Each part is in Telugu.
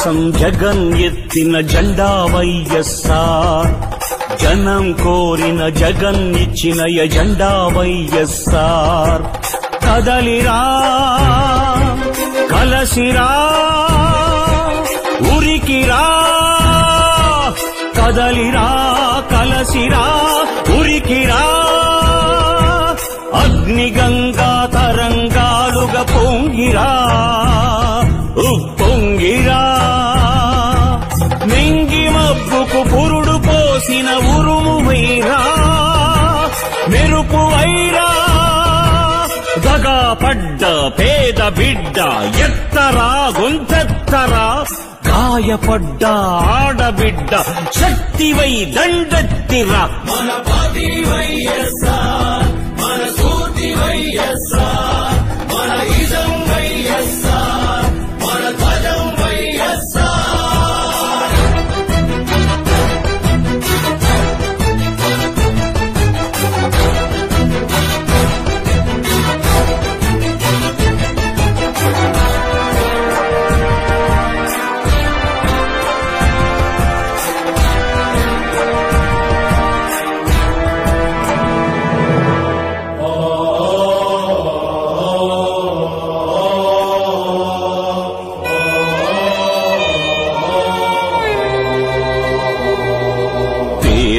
కోసం జగన్ ఎత్తిన జెండా వైఎస్ఆర్. జనం కోరిన జగన్ ఇచ్చిన ఎజెండా వైఎస్ఆర్. కదలిరా కలసిరా ఉరికిరా కదలిరా కలసిరా ఉరికిరా. అగ్నిగంగా తరంగాలుగా పొంగిరా. పోసిన ఉరుము వైరా మెరుపు వైరా. దగా పడ్డ పేద బిడ్డ ఎత్తరా గొంతెత్తరా. గాయపడ్డ ఆడబిడ్డ శక్తివై దండెత్తిరా. మన పార్టీ వైఎస్ఆర్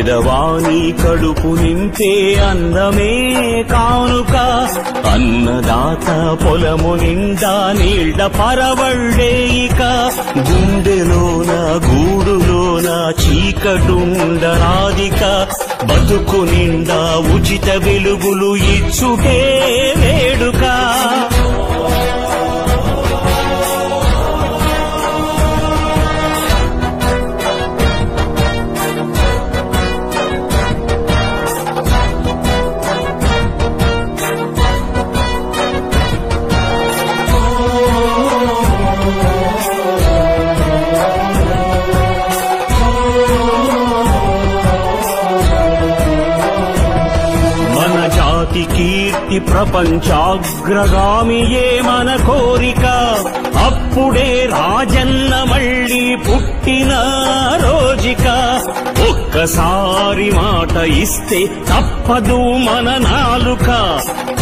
పేదవాణి కడుపు నింపే అన్నమే కానుక. అన్నదాత పొలము నిండా నీళ్ళ పరవళ్ళే ఇక. గుండెలోన గూడులోన చీకటుండరాదిక బతుకు నిండా ఉచిత వెలుగులు ఇచ్చుటే వేడుక. కీర్తి ప్రపంచాగ్రగామియే మన కోరిక? అప్పుడే రాజన్న మళ్ళీ పుట్టిన రోజిక. ఒక్కసారి మాట ఇస్తే తప్పదు మన నాలుక.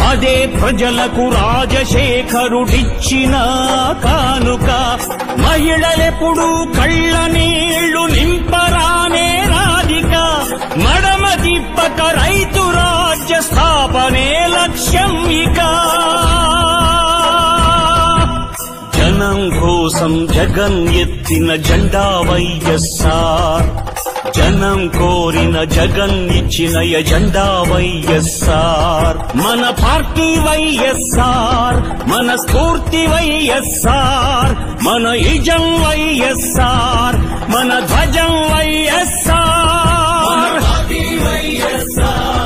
అదే ప్రజలకు రాజశేఖరుడిచ్చిన కానుక. మహిళలెప్పుడు కళ్ళ నీళ్ళు నింపరానే జనం కోసం జగన్ ఎత్తిన జెండా వైఎస్ఆర్. జనం కోరిన జగన్ ఇచ్చిన ఎజెండా వైఎస్ఆర్. మన పార్టీ వైఎస్ఆర్ మన స్ఫూర్తి వైఎస్ఆర్ మన ఇజం వైఎస్ఆర్ మన ధ్వజం వైఎస్ఆర్. వైఎస్ఆర్.